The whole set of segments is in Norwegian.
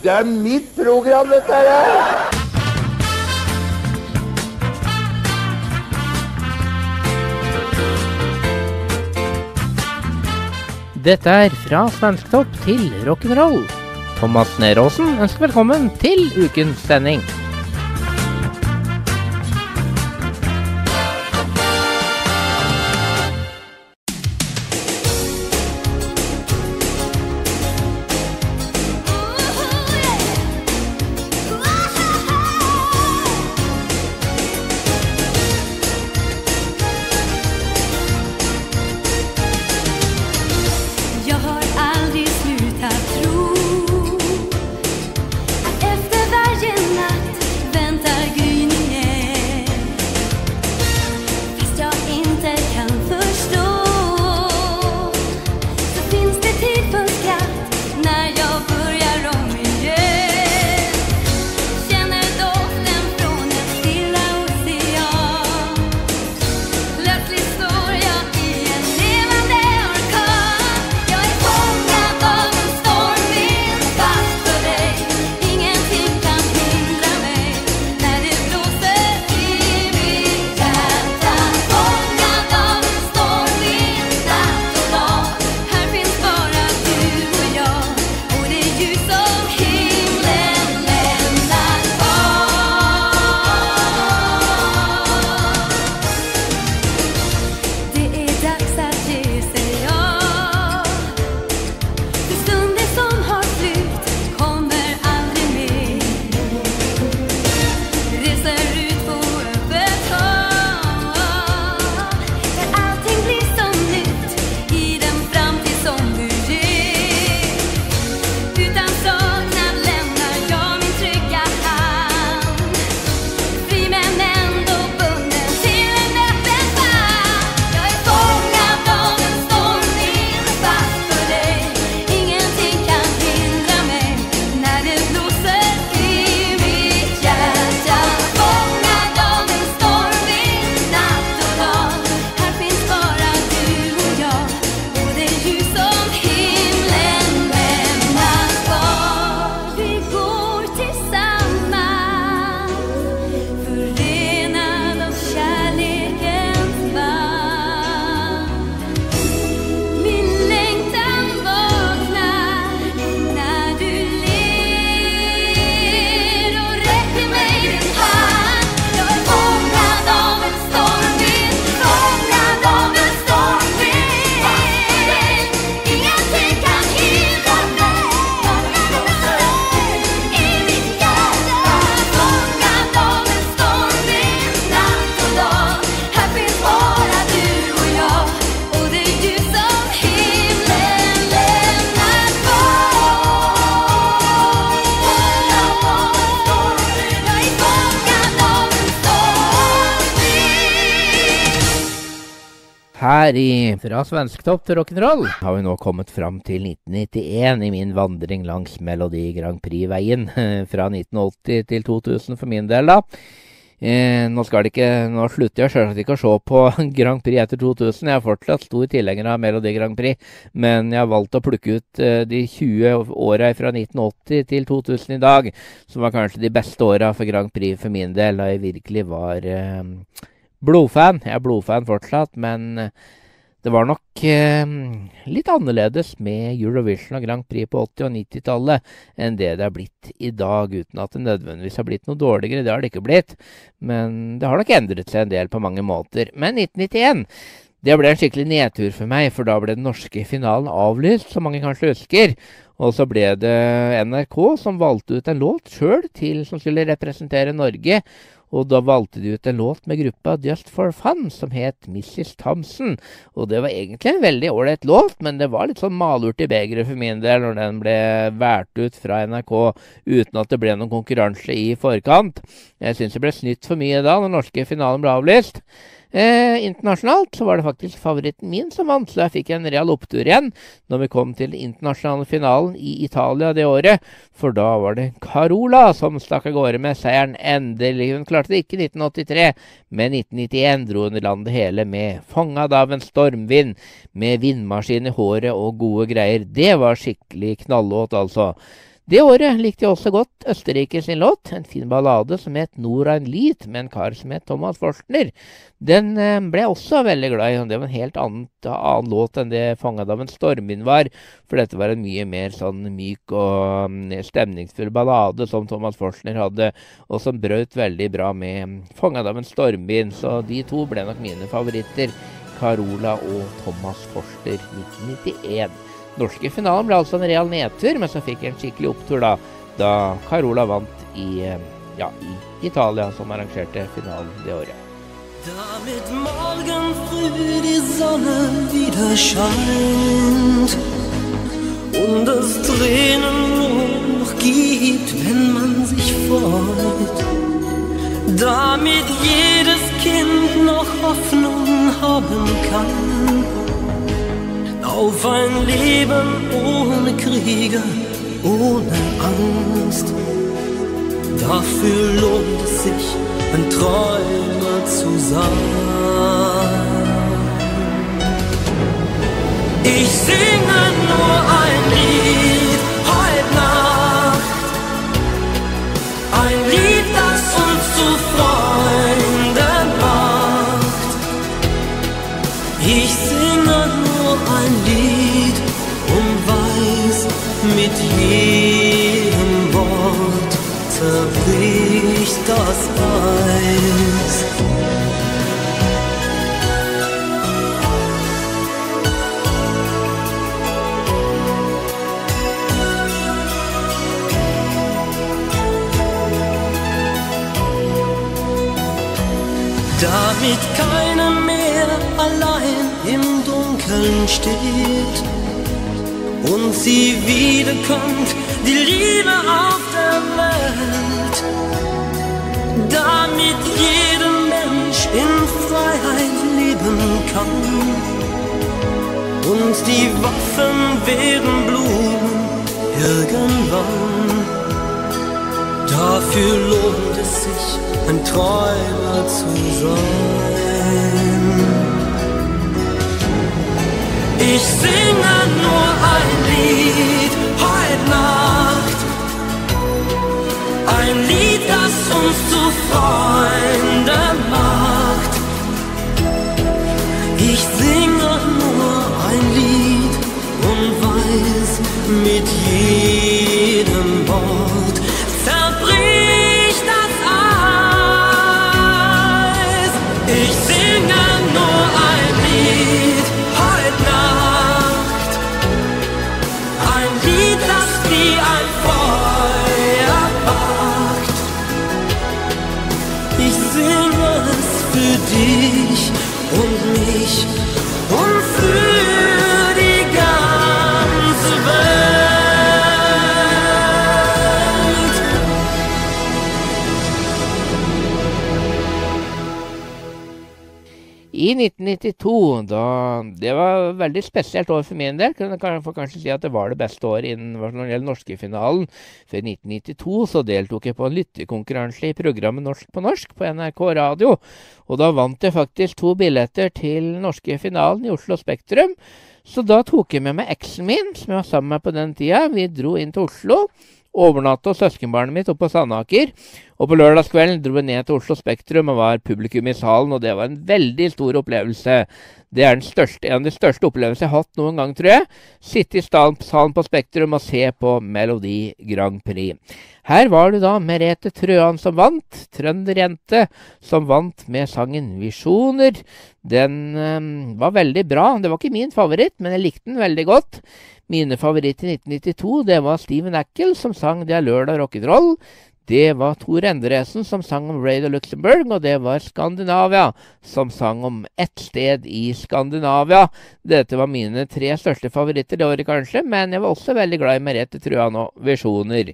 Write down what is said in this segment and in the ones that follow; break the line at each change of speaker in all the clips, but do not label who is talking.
Det er mitt program, dette her!
Dette er Fra svensktopp til rock'n'roll. Thomas Neråsen ønsker velkommen til ukens sending. Her i Fra svensktopp til rock'n'roll har vi nå kommet fram til 1991 i min vandring langs Melodi Grand Prix-veien. Fra 1980 til 2000 for min del, da. Eh, nå, ikke, nå slutter jeg selvsagt ikke å se på Grand Prix etter 2000. Jeg er fortsatt stor tilhenger av Melodi Grand Prix, men jeg har valgt å plukke ut eh, de 20 åra fra 1980 til 2000 i dag, som var kanskje de beste åra for Grand Prix for min del, da jeg virkelig var eh, blodfan. Jeg er blodfan fortsatt, men eh, det var nok eh, litt annerledes med Eurovision og Grand Prix på 80- og 90-tallet enn det det er blitt i dag, uten at det nødvendigvis har blitt noe dårligere. Det har det ikke blitt, men det har nok endret seg en del på mange måter. Men 1991 det ble en skikkelig nedtur for meg, for da ble den norske finalen avlyst, som mange kanskje husker. Og så ble det NRK som valgte ut en låt sjøl som skulle representere Norge. Og da valgte de ut en låt med gruppa Just for Fun som het Mrs. Thompson. Og det var egentlig en veldig ålreit låt, men det var litt sånn malurt i begeret for min del når den ble valgt ut fra NRK uten at det ble noen konkurranse i forkant. Jeg syns det ble snytt for mye da, når norske finalen ble avlyst. Eh, internasjonalt så var det faktisk favoritten min som vant, så jeg fikk en real opptur igjen når vi kom til internasjonale finalen i Italia det året. For da var det Carola som stakk av gårde med seieren. Endelig. Hun klarte det ikke i 1983, men 1991 dro hun i land det hele med 'Fangad av en stormvind', med vindmaskin i håret og gode greier. Det var skikkelig knallåt, altså.
Det året likte jeg også godt Østerrike sin låt, en fin ballade som het Nora en Lied, med en kar som het Thomas Forstner. Den eh, ble jeg også veldig glad i, og det var en helt annen, annen låt enn det 'Fangad av en stormvind' var, for dette var en mye mer sånn myk og um, stemningsfull ballade som Thomas Forstner hadde, og som brøt veldig bra med 'Fangad av en stormvind', så de to ble nok mine favoritter. Carola og Thomas Forster 1991. Norske finalen ble altså en real nedtur, men så fikk jeg en skikkelig opptur da, da Carola vant i, ja, i Italia, som arrangerte finalen det året.
Damit morgen früh die Sonne wieder scheint und es Tränen noch gibt, wenn man sich freut. Damit jedes Kind noch Hoffnung haben kann auf ein Leben ohne Kriege, ohne Angst. Dafür lohnt es sich, ein Träumer zu sein. Ich singe nur ein Lied das Eis. damit keiner mehr allein im Dunkeln steht und sie wiederkommt, die Liebe auf der Welt, damit jeder Mensch in Freiheit leben kann und die Waffen werden Blumen irgendwann. Dafür lohnt es sich, ein Träumer zu sein. Ich singe nur ein Lied heute Nacht, ein Lied, uns zu Freunden macht.
I 1992, da Det var et veldig spesielt år for min del. Kunne kan- får kanskje si at det var det beste året når det gjelder norskefinalen. For i 1992 så deltok jeg på en lyttekonkurranse i programmet Norsk på norsk på NRK radio. Og da vant jeg faktisk to billetter til norske finalen i Oslo Spektrum. Så da tok jeg med meg eksen min, som jeg var sammen med på den tida. Vi dro inn til Oslo. Overnatta søskenbarnet mitt oppe på Sandaker. Og på lørdagskvelden dro vi ned til Oslo Spektrum og var publikum i salen, og det var en veldig stor opplevelse. Det er største, en av de største opplevelsene jeg har hatt noen gang, tror jeg. Sitte i salen på Spektrum og se på Melodi Grand Prix. Her var det da Merete Trøan som vant, trønderjente, som vant med sangen 'Visjoner'. Den eh, var veldig bra. Det var ikke min favoritt, men jeg likte den veldig godt. Mine favoritter i 1992 det var Steven Ackle, som sang 'Det er lørdag rock'n'roll'. Det var Tor Endresen som sang om Radio Luxembourg, og det var Skandinavia som sang om ett sted i Skandinavia. Dette var mine tre største favoritter det året, kanskje, men jeg var også veldig glad i Merete Truan og Visjoner.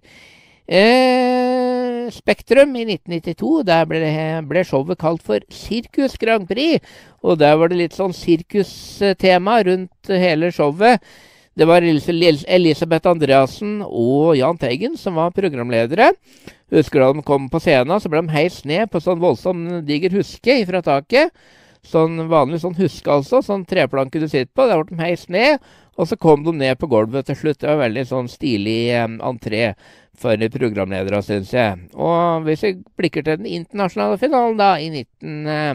Eh, Spektrum i 1992, der ble, ble showet kalt for Sirkus Grand Prix. Og der var det litt sånn sirkustema rundt hele showet. Det var Elisabeth Andreassen og Jahn Teigen som var programledere. Husker du da de kom på scenen, så ble de heist ned på sånn voldsom diger huske fra taket. Sånn vanlig sånn huske, altså. Sånn treplanke du sitter på. Der ble de heist ned. Og så kom de ned på gulvet til slutt. Det var veldig sånn stilig eh, entré for programledere, syns jeg. Og hvis vi blikker til den internasjonale finalen, da, i 19... Eh,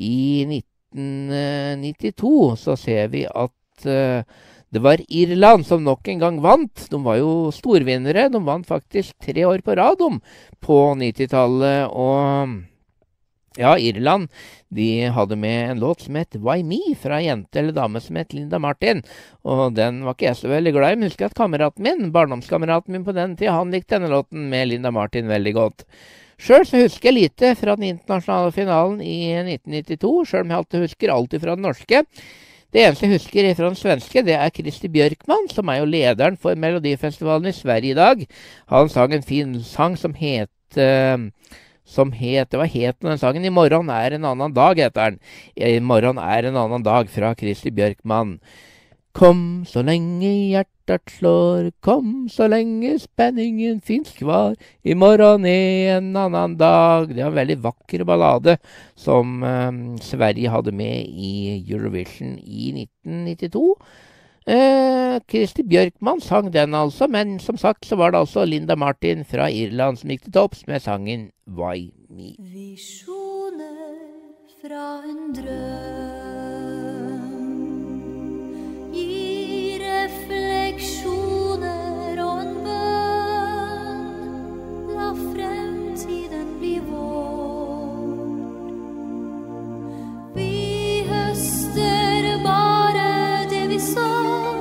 i 1992 så ser vi at uh, det var Irland som nok en gang vant. De var jo storvinnere. De vant faktisk tre år på rad om på 90-tallet. Og ja, Irland de hadde med en låt som het Why Me, fra ei jente eller dame som het Linda Martin. Og den var ikke jeg så veldig glad i, men husker at kameraten min, barndomskameraten min på den tida, han likte denne låten med Linda Martin veldig godt. Sjøl husker jeg lite fra den internasjonale finalen i 1992, sjøl om jeg alltid husker alltid fra den norske. Det eneste jeg husker fra den svenske, det er Christer Bjørkman, som er jo lederen for Melodifestivalen i Sverige i dag. Han sang en fin sang som het uh, som het var het den sangen 'I morgen er en annen dag', heter den. 'I morgen er en annen dag' fra Christer Bjørkman. Kom så lenge hjertet slår, kom så lenge spenningen fins kvar. I morgen er en annen dag. Det var en veldig vakker ballade som eh, Sverige hadde med i Eurovision i 1992. Eh, Kristi Bjørkman sang den altså, men som sagt så var det altså Linda Martin fra Irland som gikk til topps med sangen Why Me.
Visjoner fra en drøm det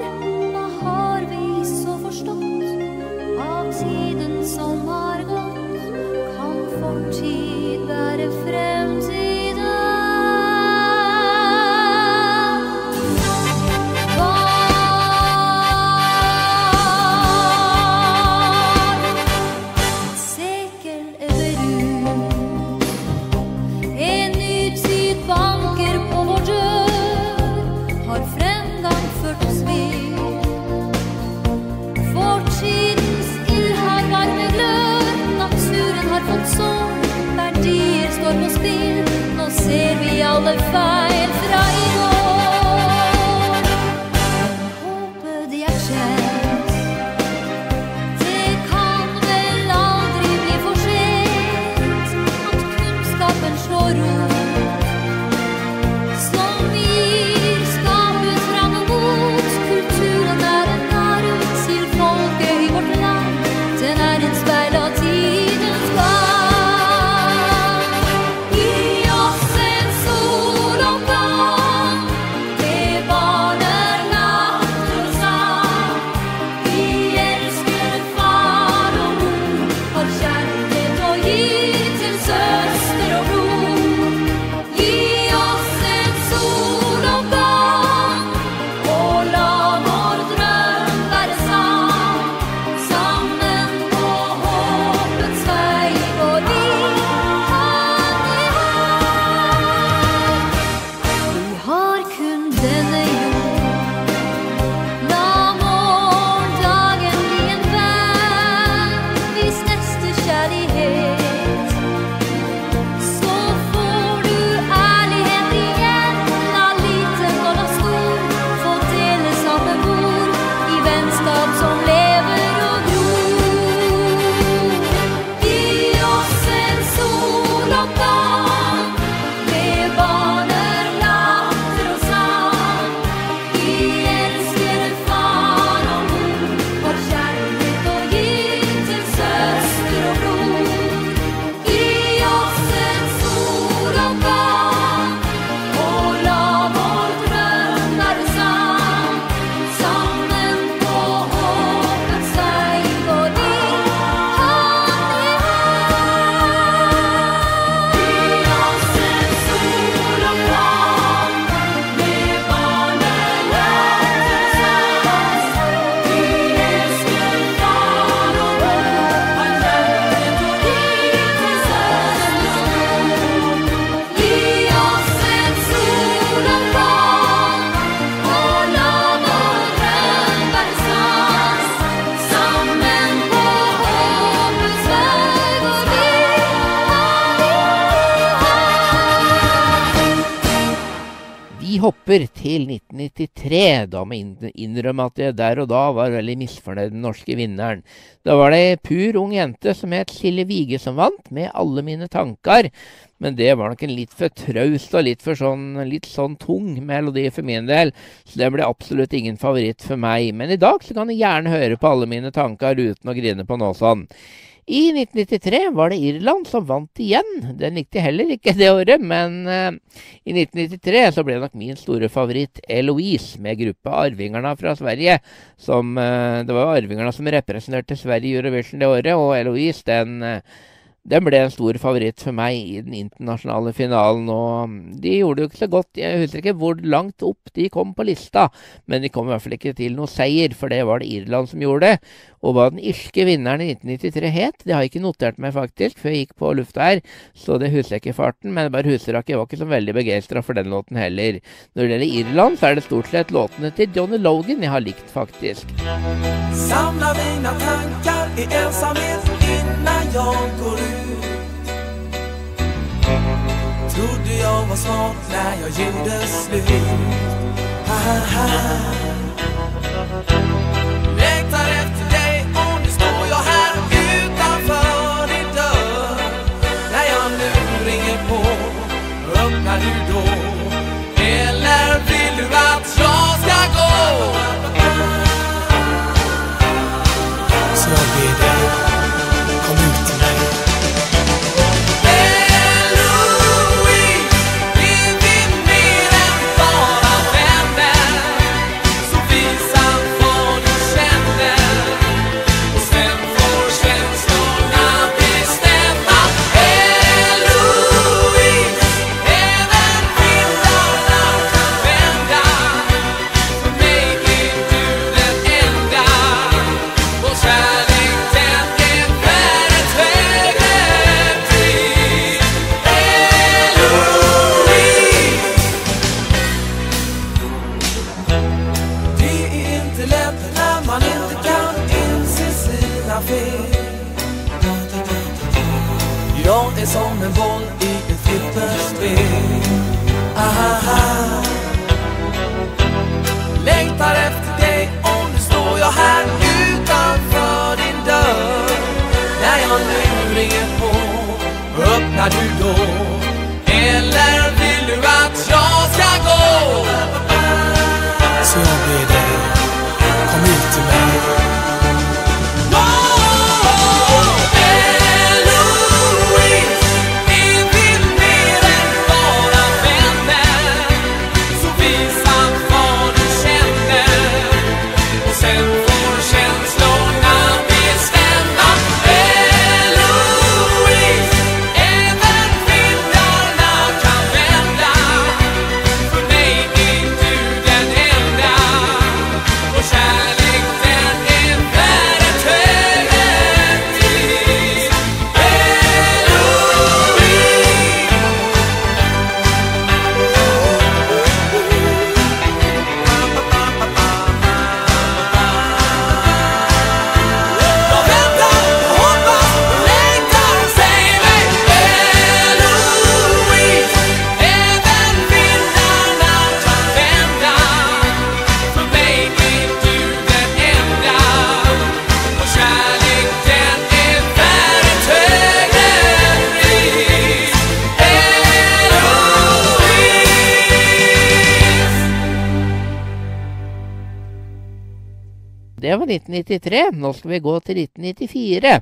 1993. Da må jeg innrømme at jeg der og da var veldig misfornøyd med den norske vinneren. Da var det ei pur ung jente som het Silje Vige som vant, med alle mine tanker. Men det var nok en litt for traust og litt for sånn, litt sånn tung melodi for min del. Så det ble absolutt ingen favoritt for meg. Men i dag så kan jeg gjerne høre på alle mine tanker uten å grine på noe sånn. I 1993 var det Irland som vant igjen. Den likte jeg heller ikke det året, men uh, i 1993 så ble nok min store favoritt Eloise med gruppa Arvingerne fra Sverige. Som, uh, det var jo Arvingerne som representerte Sverige i Eurovision det året, og Eloise den uh, den ble en stor favoritt for meg i den internasjonale finalen. Og de gjorde det jo ikke så godt. Jeg husker ikke hvor langt opp de kom på lista, men de kom i hvert fall ikke til noe seier, for det var det Irland som gjorde. det. Og hva den irske vinneren i 1993 het, det har jeg ikke notert meg faktisk før jeg gikk på lufta her, så det husker jeg ikke i farten. Men jeg bare husker at jeg var ikke så veldig begeistra for den låten heller. Når det gjelder Irland, så er det stort sett låtene til Johnny Logan jeg har likt, faktisk.
Samla dine tanker i ensamhet innan jag går ut Trodde jag var smart när jag gjorde slut ha, ha, ha.
1993. Nå skal vi gå til 1994.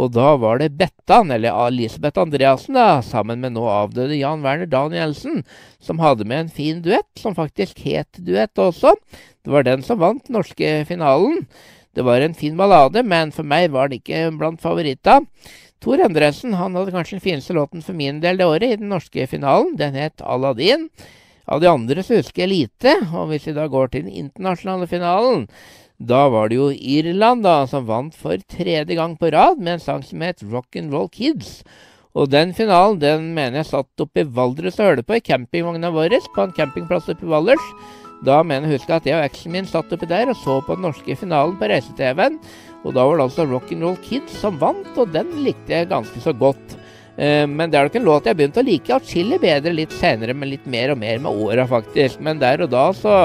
Og da var det Bettan, eller Elisabeth Andreassen, da, sammen med nå avdøde Jan Werner Danielsen, som hadde med en fin duett, som faktisk het duett også. Det var den som vant den norske finalen. Det var en fin ballade, men for meg var det ikke blant favoritta. Tor Endresen han hadde kanskje den fineste låten for min del det året i den norske finalen. Den het Aladdin. Av de andre så husker jeg lite, og hvis vi da går til den internasjonale finalen, da var det jo Irland da, som vant for tredje gang på rad med en sang som het Rock'n'Roll Kids. Og den finalen den mener jeg satt oppe i Valdres og hørte på i campingvogna vår på en campingplass oppe i Valdres. Da mener jeg å huske at jeg og eksen min satt oppi der og så på den norske finalen på reise-TV-en. Og da var det altså Rock'n'Roll Kids som vant, og den likte jeg ganske så godt. Eh, men det er nok en låt jeg begynte å like atskillig bedre litt senere, men litt mer og mer med åra, faktisk. Men der og da så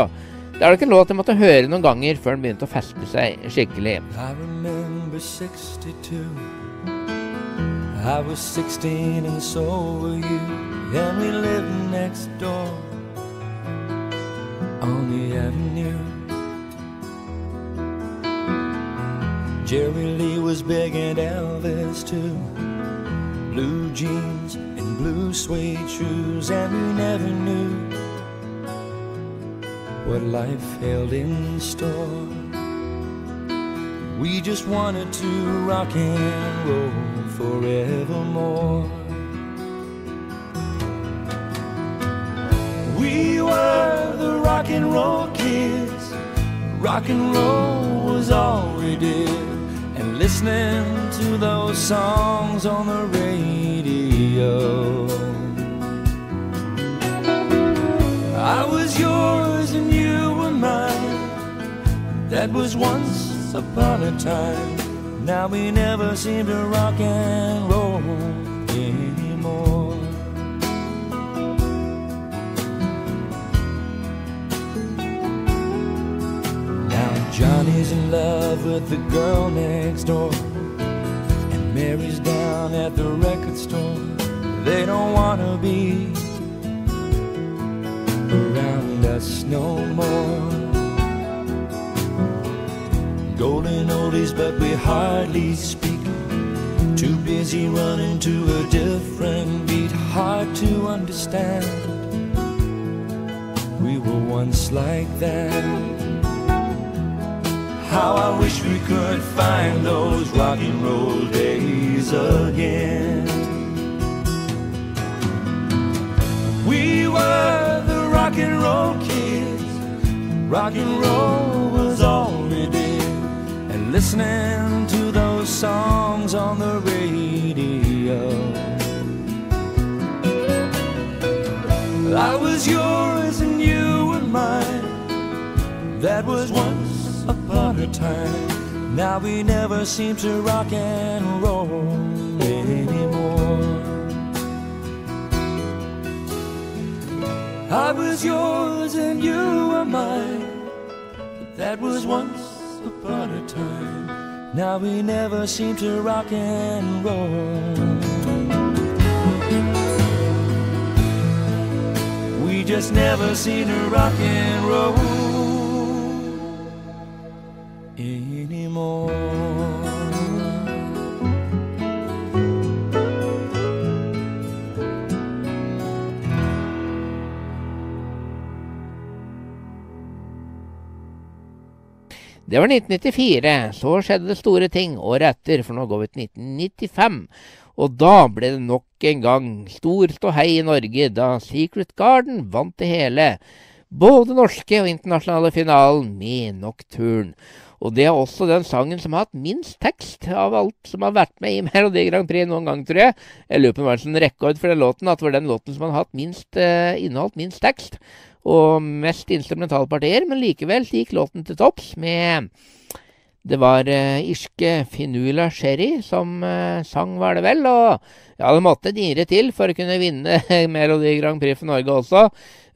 Det er nok en låt jeg måtte høre noen ganger før den begynte å feste seg skikkelig.
I remember 62. I was 16 and so were you. And we lived next door on the avenue. Jerry Lee was big and Elvis too. Blue jeans and blue suede shoes, and we never knew what life held in store. We just wanted to rock and roll forevermore. We were the rock and roll kids. Rock and roll was all we did. And listening to those songs on the radio. I was yours That was once upon a time. Now we never seem to rock and roll anymore. Now Johnny's in love with the girl next door. And Mary's down at the record store. They don't wanna be around us no more. Golden oldies, but we hardly speak. Too busy running to a different beat, hard to understand. We were once like that. How I wish we could find those rock and roll days again. We were the rock and roll kids. Rock and roll was all we did. Listening to those songs on the radio. I was yours and you were mine. That was once upon a time. Now we never seem to rock and roll anymore. I was yours and you were mine. But that was once upon a time. Now we never seem to rock and roll. We just never seem to rock and roll
Det var 1994. Så skjedde det store ting året etter, for nå går vi til 1995. Og da ble det nok en gang stor ståhei i Norge da Secret Garden vant det hele. Både norske og internasjonale finalen med Nocturne. Og det er også den sangen som har hatt minst tekst av alt som har vært med i Melodi Grand Prix noen gang, tror jeg. Jeg lurer på om det var en sånn rekord for den låten, at det var den låten som har hatt minst, uh, inneholdt minst tekst og mest instrumentalpartier, men likevel gikk låten til topps med Det var uh, irske Finula Sherry som uh, sang, var det vel, og ja, det måtte dire til for å kunne vinne Melodi Grand Prix for Norge også.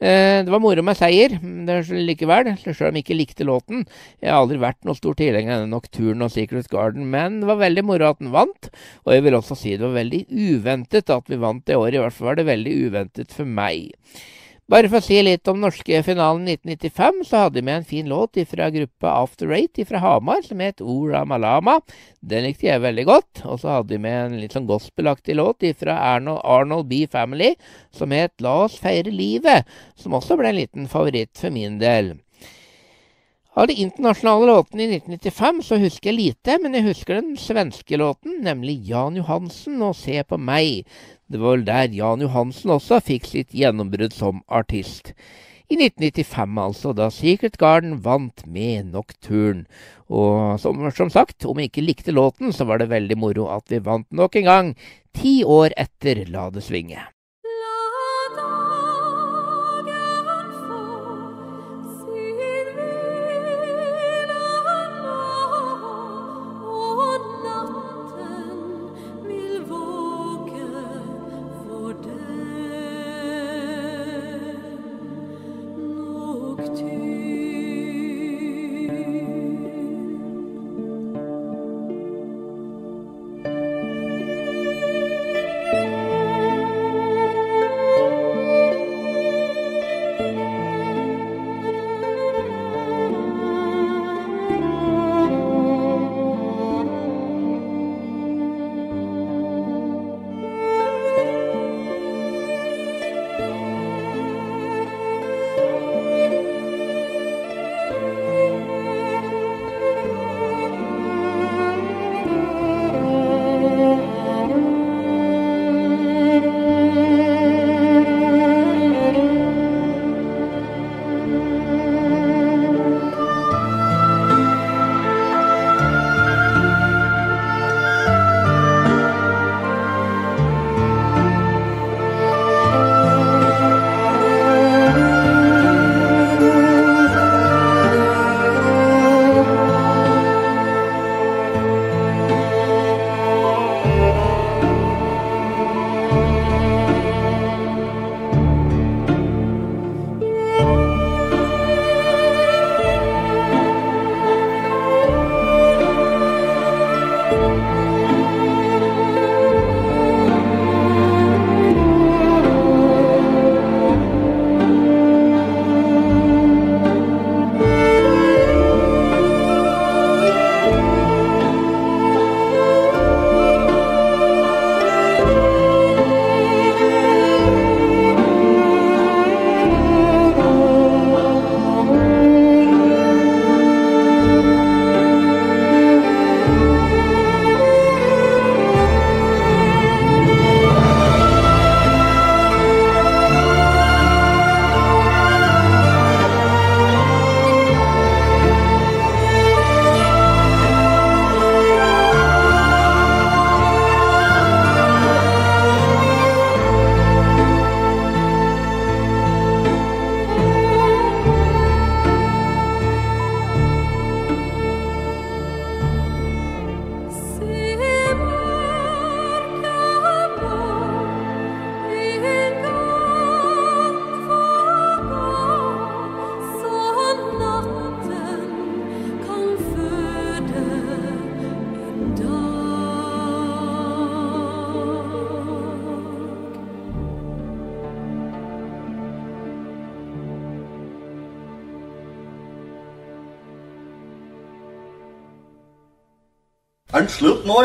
Eh, det var moro med seier det er likevel, selv om jeg ikke likte låten. Jeg har aldri vært noen stor tilhenger av Nocturne og Secret Garden, men det var veldig moro at den vant. Og jeg vil også si det var veldig uventet at vi vant det året. I hvert fall var det veldig uventet for meg. Bare for å si litt om norske finalen 1995, så hadde vi en fin låt fra gruppa After Eight fra Hamar som het O Ramalama. Den likte jeg veldig godt. Og så hadde vi en litt sånn gospelaktig låt fra Arnold B Family som het La oss feire livet, som også ble en liten favoritt for min del. Av de internasjonale låtene i 1995 så husker jeg lite, men jeg husker den svenske låten, nemlig Jan Johansen og Se på meg. Det var vel der Jan Johansen også fikk sitt gjennombrudd som artist. I 1995, altså, da Secret Garden vant med Nocturne. Og som, som sagt, om jeg ikke likte låten, så var det veldig moro at vi vant nok en gang, ti år etter La det svinge.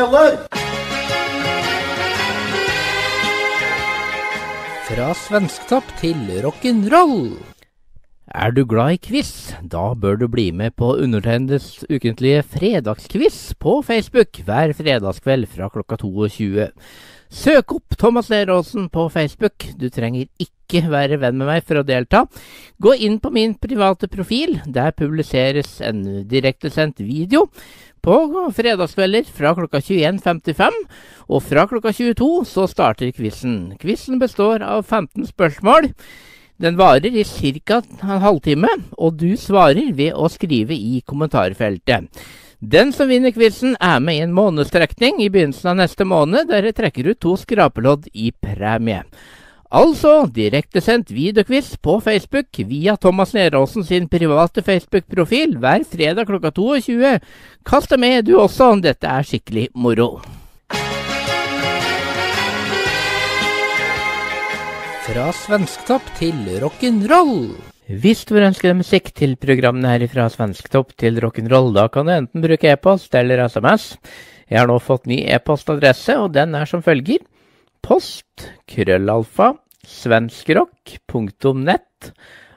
Eller?
Fra svensktopp til rock'n'roll. Er du glad i quiz? Da bør du bli med på undertegnedes ukentlige fredagsquiz på Facebook hver fredagskveld fra klokka 22. Søk opp Thomas Leråsen på Facebook. Du trenger ikke være venn med meg for å delta. Gå inn på min private profil. Der publiseres en direktesendt video på fredagskvelder fra klokka 21.55. Og fra klokka 22 så starter quizen. Quizen består av 15 spørsmål. Den varer i ca. en halvtime, og du svarer ved å skrive i kommentarfeltet. Den som vinner quizen, er med i en månedstrekning i begynnelsen av neste måned, der jeg trekker ut to skrapelodd i premie. Altså direktesendt videoquiz på Facebook via Thomas Neråsen sin private Facebook-profil hver fredag klokka 22. Kast deg med du også, dette er skikkelig moro. Fra svensktopp til rock'n'roll. Hvis du ønsker deg musikk til programmene her fra svensktopp til rock'n'roll, da kan du enten bruke e-post eller SMS. Jeg har nå fått ny e-postadresse, og den er som følger. Post krøllalfa svenskrock.nett.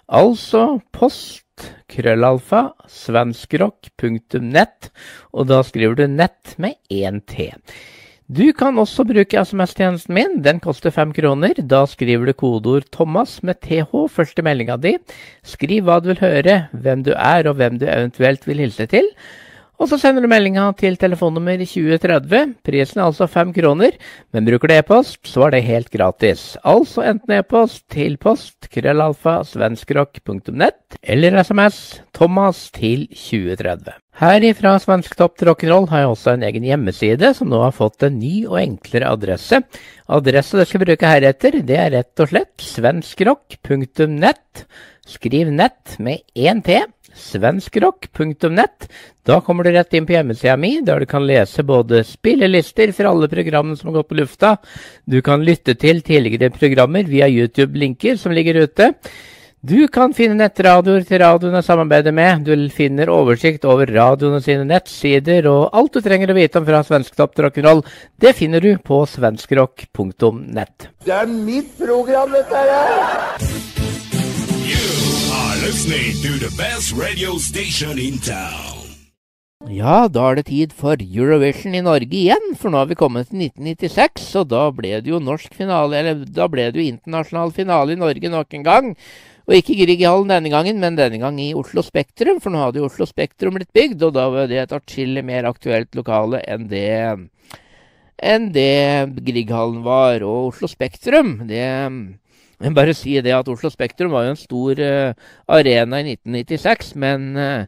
Altså post krøllalfa svenskrock.nett, og da skriver du nett med én T. Du kan også bruke SMS-tjenesten min. Den koster fem kroner. Da skriver du kodeord 'Thomas' med TH først i meldinga di. Skriv hva du vil høre, hvem du er og hvem du eventuelt vil hilse til. Og så sender du meldinga til telefonnummer 2030. Prisen er altså fem kroner, men bruker du e-post, så er det helt gratis. Altså enten e-post til post krøllalfa svenskrock.nett eller SMS Thomas til 2030. Her ifra Svensktopp til rock'n'roll har jeg også en egen hjemmeside som nå har fått en ny og enklere adresse. Adresse du skal bruke heretter, det er rett og slett svenskrock.nett. Skriv nett med én T svenskrock.nett. Da kommer du rett inn på hjemmesida mi, der du kan lese både spillelister for alle programmene som har gått på lufta. Du kan lytte til tidligere programmer via YouTube-linker som ligger ute. Du kan finne nettradioer til radioene samarbeider med. Du finner oversikt over radioene sine nettsider, og alt du trenger å vite om fra svensktopp rock'n'roll, det finner du på svenskrock.nett.
Det er mitt program, dette her.
Listening to the best radio station in town.
Ja, da er det tid for Eurovision i Norge igjen, for nå har vi kommet til 1996, og da ble det jo norsk finale, eller da ble det jo internasjonal finale i Norge nok en gang. Og ikke Grieghallen denne gangen, men denne gang i Oslo Spektrum, for nå hadde jo Oslo Spektrum blitt bygd, og da var det et atskillig mer aktuelt lokale enn det enn det Grieghallen var. Og Oslo Spektrum, det vil bare si det at Oslo Spektrum var jo en stor uh, arena i 1996, men uh,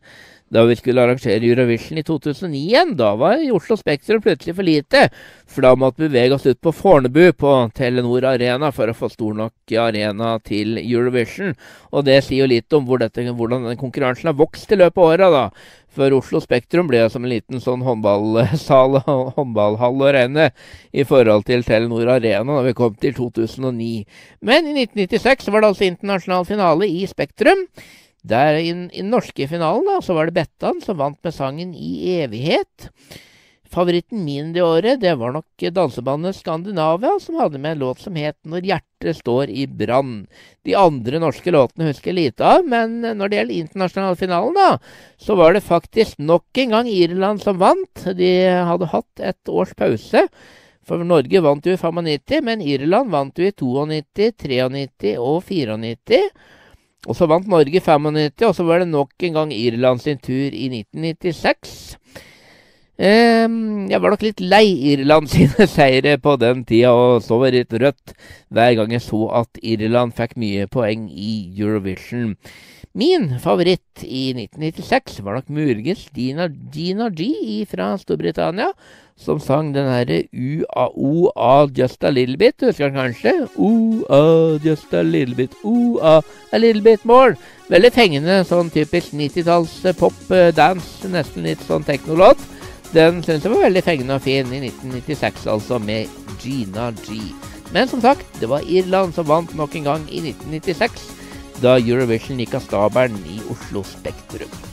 da vi skulle arrangere Eurovision i 2009 igjen, da var Oslo Spektrum plutselig for lite. For da måtte vi bevege oss ut på Fornebu på Telenor Arena for å få stor nok arena til Eurovision. Og det sier jo litt om hvor dette, hvordan den konkurransen har vokst i løpet av åra, da. For Oslo Spektrum ble som en liten sånn håndballsal, håndballhall å regne i forhold til Telenor Arena da vi kom til 2009. Men i 1996 var det altså internasjonal finale i Spektrum. Der i den norske finalen da, så var det Bettan som vant med sangen I evighet. Favoritten min det året, det var nok dansebandet Skandinavia, som hadde med en låt som het Når hjertet står i brann. De andre norske låtene husker jeg lite av, men når det gjelder internasjonalfinalen, da, så var det faktisk nok en gang Irland som vant. De hadde hatt et års pause. For Norge vant jo i 95, men Irland vant jo i 92, 93 og 94. Og så vant Norge i 95, og så var det nok en gang Irland sin tur i 1996. Ehm, jeg var nok litt lei Irland sine seire på den tida, og så var litt rødt hver gang jeg så at Irland fikk mye poeng i Eurovision. Min favoritt i 1996 var nok muligens Gina, Gina G fra Storbritannia, som sang den herre U-A-O-A Just a Little Bit, husker han kanskje? U-A Just a Little Bit, U-A A Little Bit More. Veldig fengende, sånn typisk 90-talls pop-dance, nesten litt sånn teknolåt. Den syntes jeg var veldig fengende og fin i 1996, altså med Gina G. Men som sagt, det var Irland som vant nok en gang i 1996, da Eurovision gikk av stabelen i Oslo Spektrum.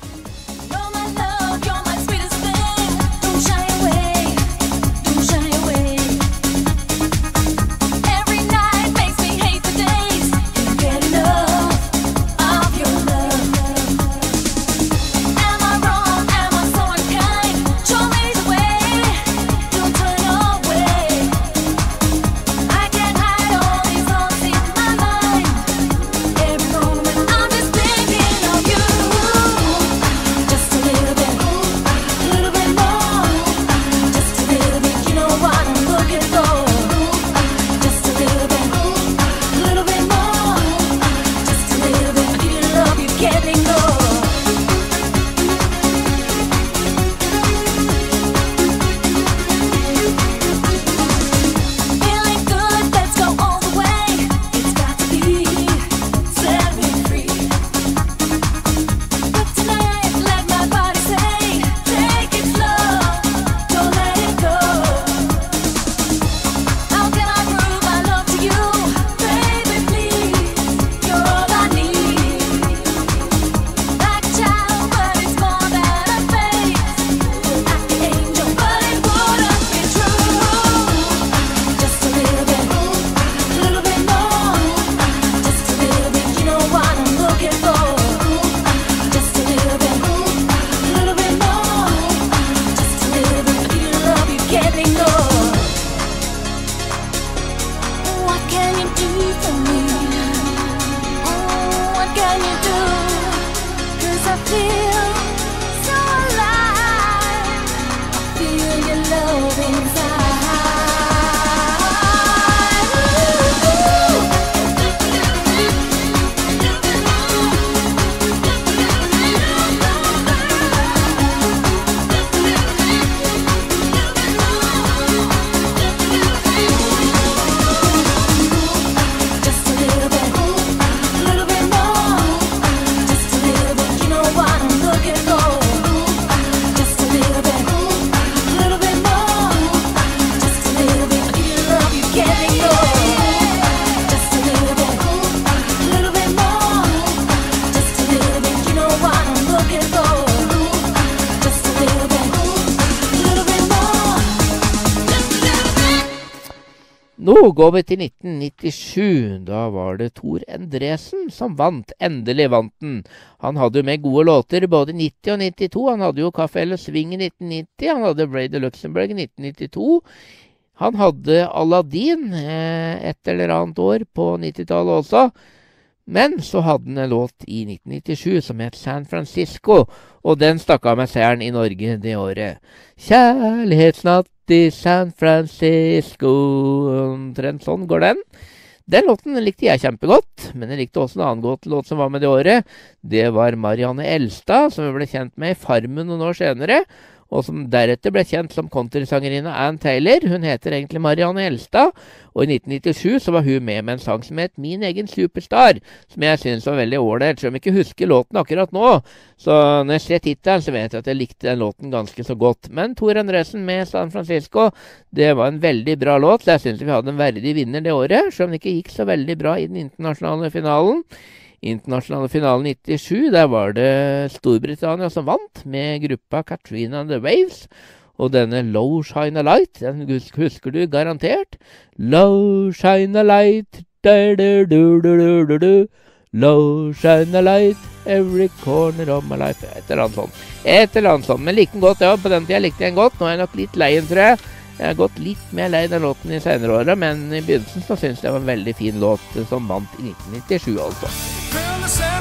killing
Nå går vi til 1997. Da var det Tor Endresen som vant. Endelig vant den. Han hadde jo med gode låter både i 90 og 92. Han hadde jo Kaffe eller Swing i 1990. Han hadde Brady Luxembourg i 1992. Han hadde Aladdin eh, et eller annet år på 90-tallet også. Men så hadde han en låt i 1997 som het San Francisco, og den stakk av med seieren i Norge det året. Kjærlighetsnatt i San Francisco Omtrent sånn går den. Den låten likte jeg kjempegodt, men jeg likte også en annen godt låt som var med det året. Det var Marianne Elstad, som vi ble kjent med i Farmen noen år senere, og som deretter ble kjent som countrysangerinne Ann Taylor. Hun heter egentlig Marianne Elstad, og i 1997 så var hun med med en sang som het Min egen superstar, som jeg syns var veldig ålreit, selv om jeg ikke husker låten akkurat nå. Så når jeg ser tittelen, så vet jeg at jeg likte den låten ganske så godt. Men Tor Andresen med San Francisco, det var en veldig bra låt. Så jeg syns vi hadde en verdig vinner det året, selv om det ikke gikk så veldig bra i den internasjonale finalen. Internasjonale finalen 97, der var det Storbritannia som vant, med gruppa Katrina and the Waves. Og denne Low Shine a Light, den husker du garantert. Low Shine a Light. Low Shine a Light, every corner of my life. Et eller annet sånt. Et eller annet sånt. Men likte den godt, ja. På den tida likte jeg den godt. Nå er jeg nok litt lei den, tror jeg. Jeg har gått litt mer lei den låten i senere åra, men i begynnelsen så syns jeg det var en veldig fin låt som vant i 1997, altså.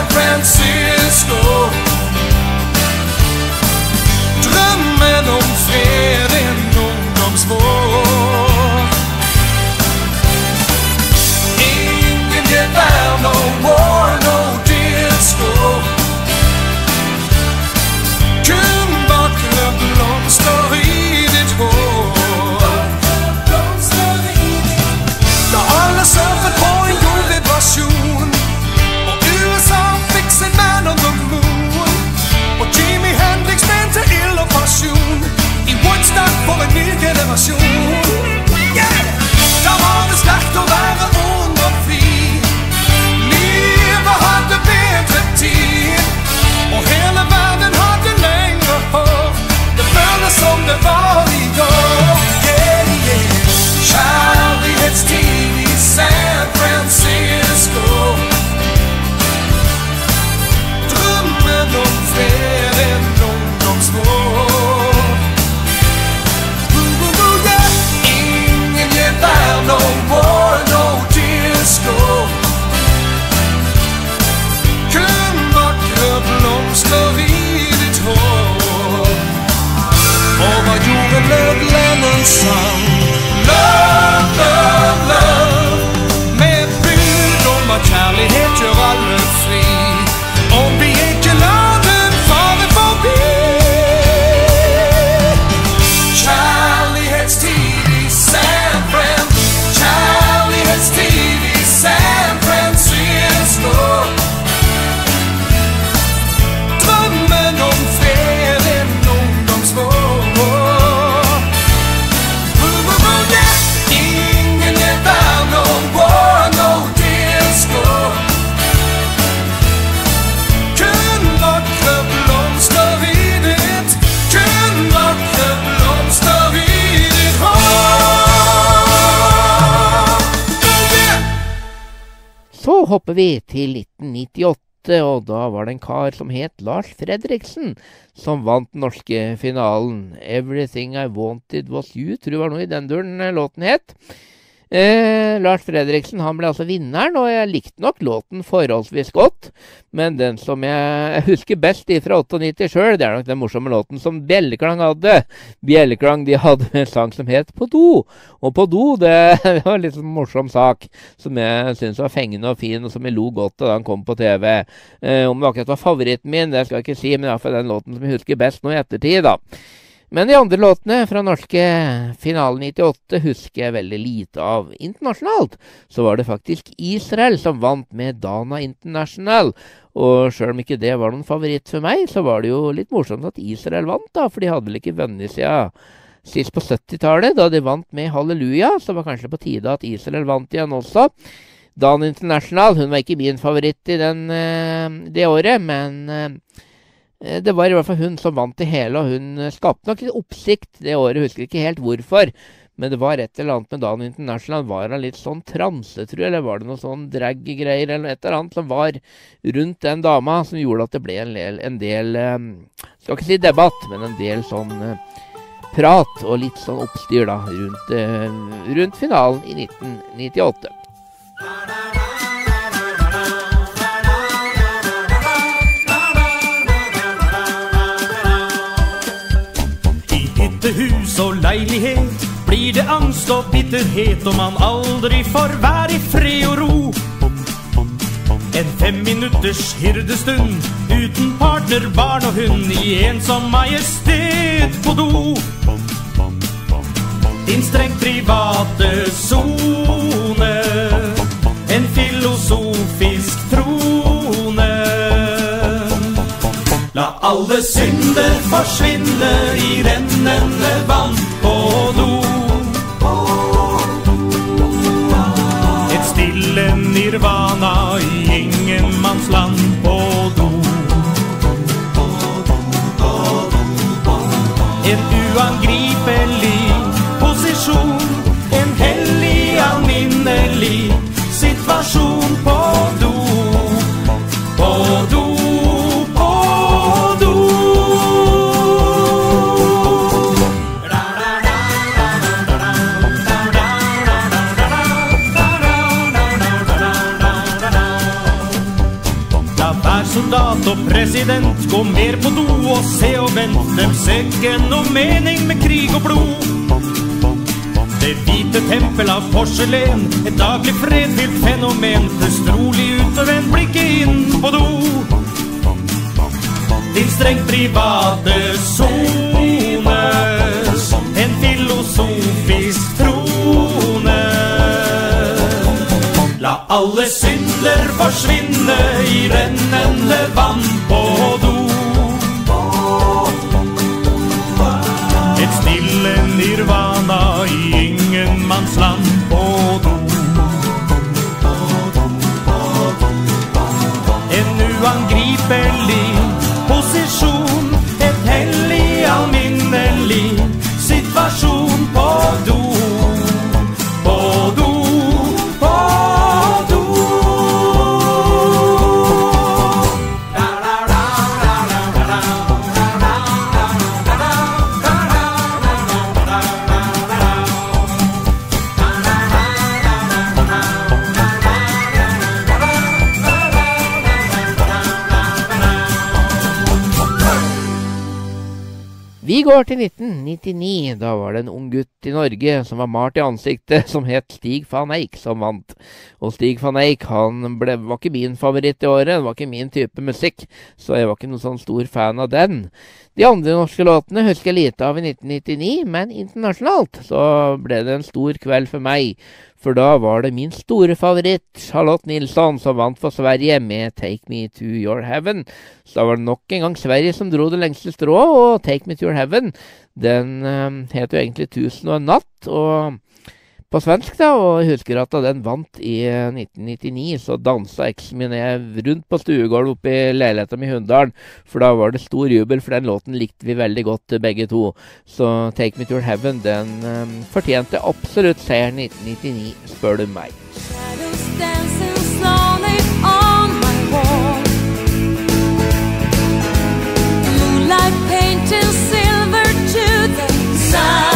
San Francisco Drømmen om fred en ungdomsvår
hopper vi til 1998, og da var det en kar som het Lars Fredriksen, som vant den norske finalen. 'Everything I Wanted Was You', tror jeg var noe i den duren eh, låten het. Eh, Lars Fredriksen han ble altså vinneren, og jeg likte nok låten forholdsvis godt. Men den som jeg husker best fra 98 sjøl, det er nok den morsomme låten som Bjelleklang hadde. Bjelleklang de hadde en sang som het På do. Og På do det var en litt sånn morsom sak som jeg syntes var fengende og fin, og som jeg lo godt av da den kom på TV. Eh, om det akkurat var favoritten min, det skal jeg ikke si, men iallfall den låten som jeg husker best nå i ettertid, da. Men de andre låtene fra norske finalen 98 husker jeg veldig lite av. Internasjonalt så var det faktisk Israel som vant med Dana International. Og sjøl om ikke det var noen favoritt for meg, så var det jo litt morsomt at Israel vant, da. For de hadde vel ikke vunnet siden sist på 70-tallet, da de vant med Halleluja. Så det var kanskje på tide at Israel vant igjen også. Dan International hun var ikke min favoritt i den, eh, det året, men Eh, det var i hvert fall hun som vant det hele, og hun eh, skapte nok litt oppsikt det året. Jeg husker ikke helt hvorfor. Men det var et eller annet med Dan International. Var han litt sånn transe, tror jeg? Eller var det noe sånn drag-greier eller et eller annet som var rundt den dama, som gjorde at det ble en del, en del um, Skal ikke si debatt, men en del sånn prat og litt sånn oppstyr da, rundt, rundt finalen i 1998.
og leilighet blir det angst og bitterhet om man aldri får være i fred og ro. En femminutters hyrdestund uten partner, barn og hund i ensom majestet på do. Din strengt private sone, en filosofisk trone. La alle synder forsvinne i rennende
Vi går til 1999. Da var det en ung gutt i Norge som var malt i ansiktet, som het Stig van Eijk, som vant. Og Stig van Eijk han ble, var ikke min favoritt i året, det var ikke min type musikk, så jeg var ikke noen sånn stor fan av den. De andre norske låtene husker jeg lite av i 1999, men internasjonalt så ble det en stor kveld for meg. For da var det min store favoritt, Charlotte Nilsson, som vant for Sverige med 'Take Me To Your Heaven'. Så da var det nok en gang Sverige som dro det lengste strået, og 'Take Me To Your Heaven' den øh, het jo egentlig 'Tusen og en natt'. og på svensk, da, og jeg husker at den vant i eh, 1999, så dansa eksen min rundt på stuegulvet oppe i leiligheta mi i Hunndalen, for da var det stor jubel, for den låten likte vi veldig godt eh, begge to. Så 'Take Me To Your Heaven' den um, fortjente absolutt seieren 1999, spør du meg.
Shadows dancing slowly on my wall. Moonlight painting silver to the sound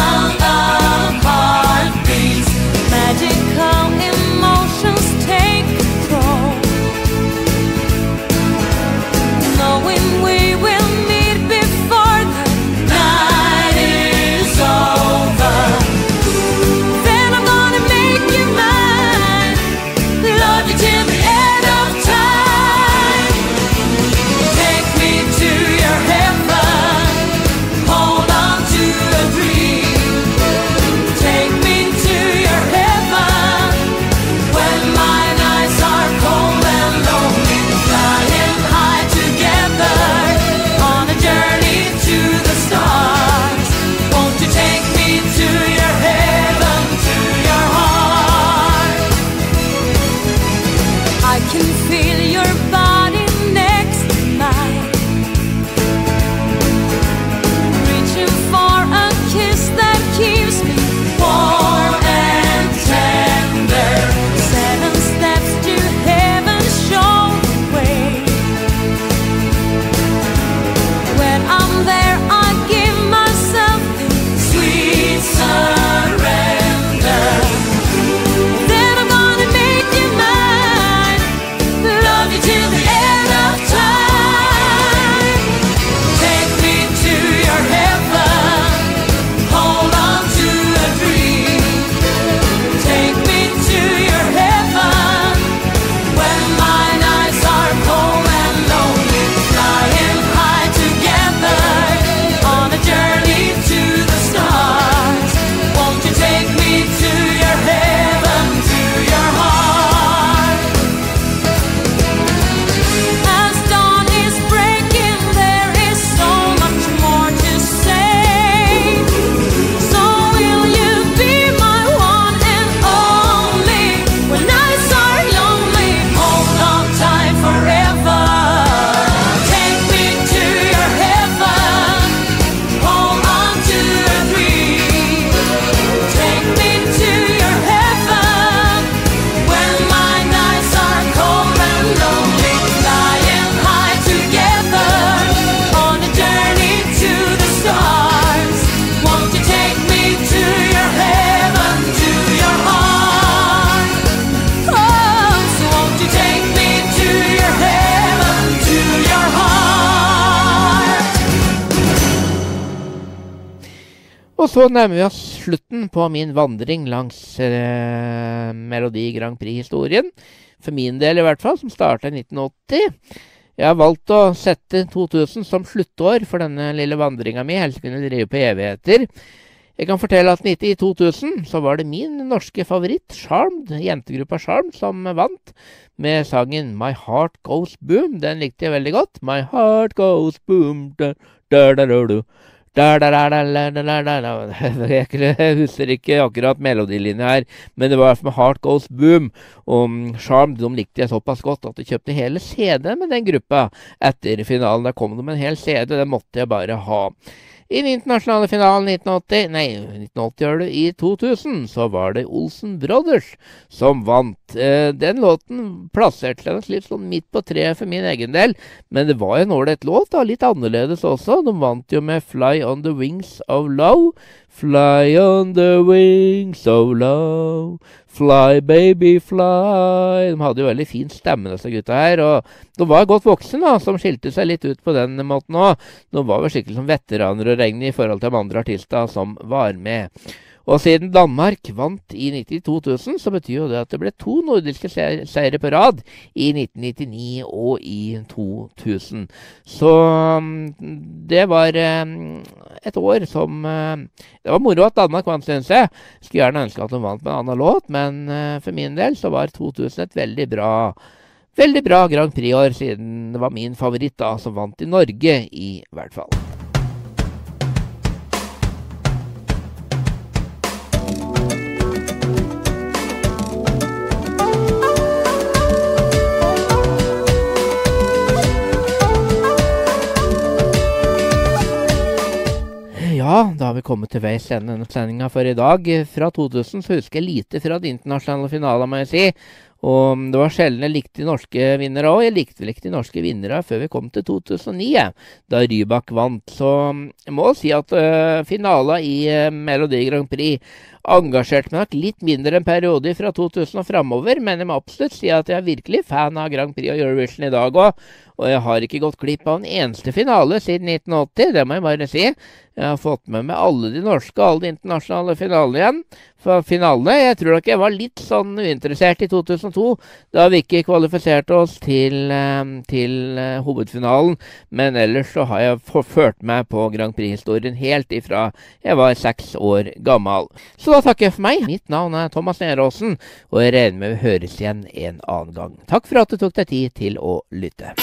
så nærmer vi oss slutten på min vandring langs eh, Melodi Grand Prix-historien. For min del i hvert fall, som starta i 1980. Jeg har valgt å sette 2000 som sluttår for denne lille vandringa mi. Helst kunne drive på evigheter. Jeg kan fortelle at i 2000 så var det min norske favoritt, Charmed, jentegruppa Charmed, som vant med sangen My Heart Goes Boom. Den likte jeg veldig godt. My heart goes boom da, da, da, da, da. Jeg husker ikke akkurat melodilinja her, men det var med Heart Goes Boom. Og Charm de likte jeg såpass godt at jeg kjøpte hele CD med den gruppa etter finalen. Der kom det med en hel CD, den måtte jeg bare ha. I den internasjonale finalen 1980, nei, 1980 gjør det, i 2000, så var det Olsen Brothers som vant. Eh, den låten plasserte den litt sånn midt på treet for min egen del, men det var en ålreit låt, da, litt annerledes også. De vant jo med Fly on the Wings of Love. Fly on the wings of love, fly baby fly. De hadde jo veldig fin stemme, disse gutta her. Og de var godt voksne, da, som skilte seg litt ut på den måten òg. De var vel skikkelig som veteraner å regne i forhold til de andre artistene som var med. Og siden Danmark vant i 92.000, så betyr jo det at det ble to nordiske seire på rad i 1999 og i 2000. Så det var et år som Det var moro at Danmark vant, syns jeg. Skulle gjerne ønske at de vant med en annen låt, men for min del så var 2000 et veldig bra Veldig bra Grand Prix-år, siden det var min favoritt da, som vant i Norge, i hvert fall. Ja, da har vi kommet til veis ende denne sendinga for i dag. Fra 2000 så husker jeg lite fra de internasjonale finalene, må jeg si. Og det var sjelden jeg likte de norske vinnere òg. Jeg likte vel ikke de norske vinnere før vi kom til 2009, da Rybak vant. Så jeg må si at uh, finalen i uh, Melodi Grand Prix engasjerte meg nok litt mindre en periode fra 2000 og framover, men jeg må absolutt si at jeg er virkelig fan av Grand Prix og Eurovision i dag òg. Og jeg har ikke gått glipp av en eneste finale siden 1980, det må jeg bare si. Jeg har fått med meg alle de norske og alle de internasjonale finalene igjen. For finalene Jeg tror nok jeg var litt sånn uinteressert i 2002, da vi ikke kvalifiserte oss til, til uh, hovedfinalen. Men ellers så har jeg forført meg på Grand Prix-historien helt ifra jeg var seks år gammel. Så da takker jeg for meg. Mitt navn er Thomas Neråsen, og jeg regner med vi høres igjen en annen gang. Takk for at du tok deg tid til å lytte.